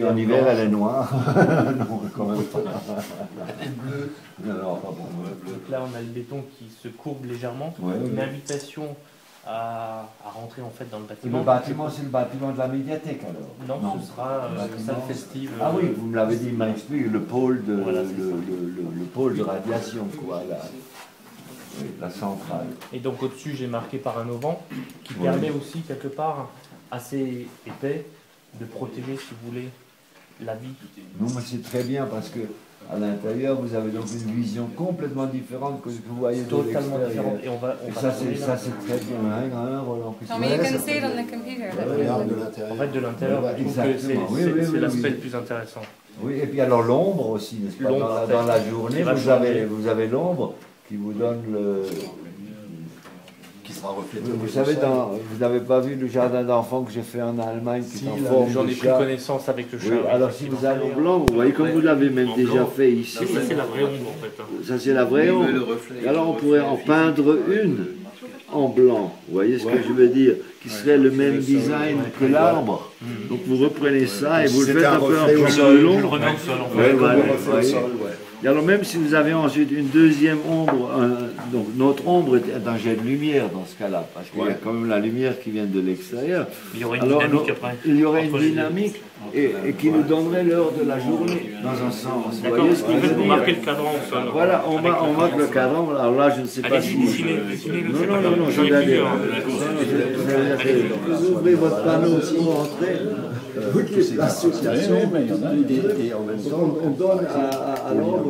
puis en hiver, elle est noire. non, quand même pas. Bleu. Non, non, pas bon. Donc là, on a le béton qui se courbe légèrement. Ouais, Une ouais. invitation à, à rentrer en fait dans le Et bâtiment. le bâtiment, c'est le bâtiment de la médiathèque alors? Non, ce sera Le euh, bâtiment. salle festive. Ah euh, oui, vous me l'avez dit, il m'a expliqué, le pôle de, Voilà, le, c'est le, ça. le- le pôle de radiation, quoi, la, oui, la centrale. Et donc au-dessus, j'ai marqué par un auvent qui permet aussi quelque part assez épais de protéger, si vous voulez, la vie. Non, mais c'est très bien parce que à l'intérieur, vous avez donc une vision complètement différente que ce que vous voyez de Totalement l'extérieur. différente. Et on va, on Et va ça, c'est, ça, très bien, hein, Roland Tell me, you Ouais, can ça see it fait- on the computer. Regarde de En l'intérieur. fait, de l'intérieur, c'est. Oui, oui, oui, l'aspect le plus intéressant. Oui, et puis alors l'ombre aussi, n'est-ce pas dans, dans la journée, vous avez, vous avez l'ombre qui vous donne le... Qui sera reflété. Vous, savez, dans, vous n'avez pas vu le jardin d'enfants que j'ai fait en Allemagne qui Si, est en là, forme j'en ai pris chat connaissance avec le chat. Oui, alors si vous allez en blanc, vous voyez comme vous l'avez même déjà blanc. fait ici. Ça, c'est la vraie ombre en fait. hein. Ça c'est la vraie ombre. le alors on le pourrait en peindre une en blanc. Vous voyez ce que je veux dire? Qui serait le même design que l'arbre. Donc vous reprenez ça et vous le faites un un peu en. Je le remets au sol en fait. Et alors même si vous avez ensuite une deuxième ombre, un- donc notre ombre est un jet de lumière dans ce cas-là, parce qu'il y a quand même la lumière qui vient de l'extérieur. Il y aurait une Alors, dynamique non, après. il y aurait une dynamique et, et qui nous donnerait l'heure de la journée, dans un sens. Vous D'accord, voyez ce en que je fait, veux vous dire marquez le cadran au sol. Voilà, on, marque le cadran. Alors là, je ne sais pas si. dessinez, dessinez-le. Non, non, non, non, rien. hein. Vous ouvrez votre panneau pour entrer. Toutes les associations. mais il y en a. Et, et en même temps, On donne à l'ombre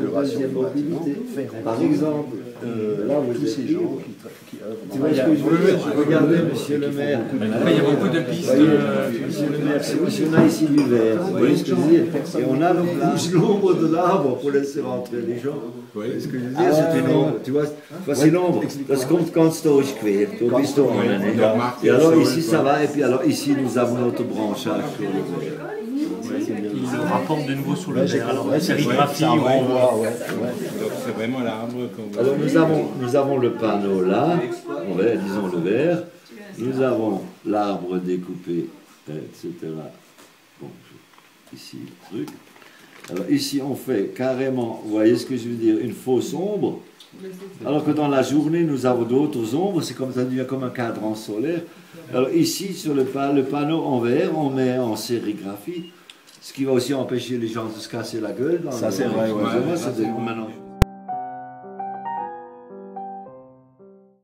Par exemple, euh, là, vous tous ces gens qui, qui Tu vois ce que je veux dire? Regardez, monsieur le maire. Après, il y a beaucoup de pistes. Euh, monsieur le maire, si si on a ici du vert, vous voyez ce que je veux dire? Et on a l'ombre de l'arbre pour laisser rentrer les gens. Vous voyez ce que je veux dire? C'est une ombre, tu vois Voici l'ombre. Das kommt ganz durchquert, du bist du ohne, ne? Et alors ici ça va, et puis alors ici nous avons notre branchage sur le. Rapporte de nouveau sous le verre. Alors, Ouais, c'est- sérigraphie, ouais, ouais. Donc c'est vraiment l'arbre qu'on voit. Alors nous avons, nous avons le panneau là, on va, disons le vert, nous avons l'arbre découpé, euh, etc. Bon, ici le truc. Alors ici on fait carrément, vous voyez ce que je veux dire, une fausse ombre. Alors que dans la journée nous avons d'autres ombres, c'est comme ça devient comme un cadran solaire. Alors ici sur le, pa- le panneau en vert, on met en sérigraphie, ce qui va aussi empêcher les gens de se casser la gueule. dans Ça, c'est vrai, ouais. Maintenant-